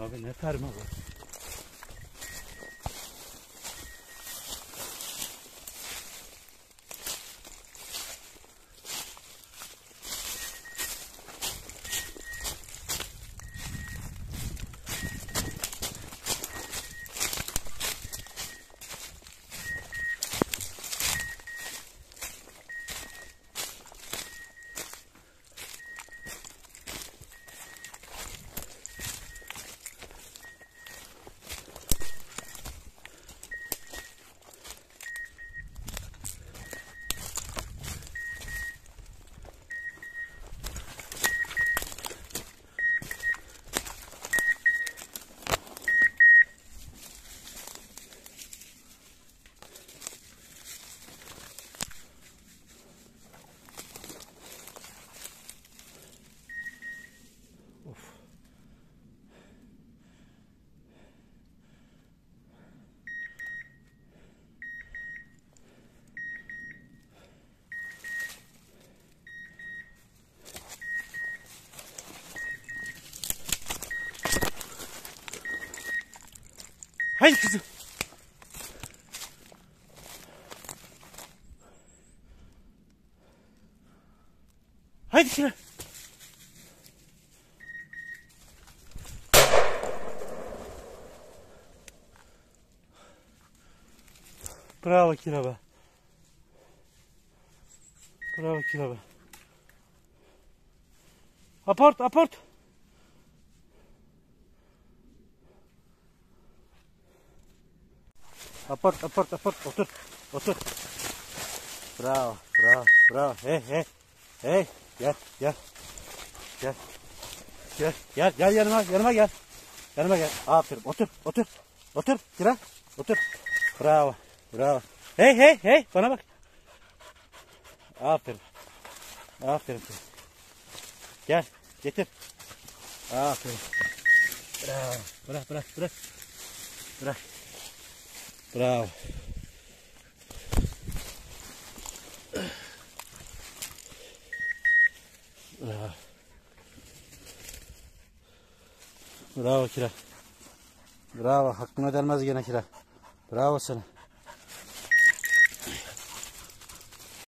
Abi ne ferma bu. Haydi kızım. Haydi Kira. Bravo Kira be. Bravo Kira be. Aport, aport. Aport, aport, aport. Otur, otur. Bravo, bravo, bravo. Hey, hey, hey. Gel, gel. Gel. Gel, gel, gel yanıma, yanıma gel. Yanıma gel. Aferin, otur, otur. Otur, Kira. Otur. Bravo, bravo. Hey, hey, hey. Bana bak. Aferin. Aferin. kızım. Gel, getir. Aferin. Bravo. Bırak, bırak, bırak. Bırak. Bravo. Bravo. Bravo Kira. Bravo. Hakkını ödenmez gene Kira. Bravo sana.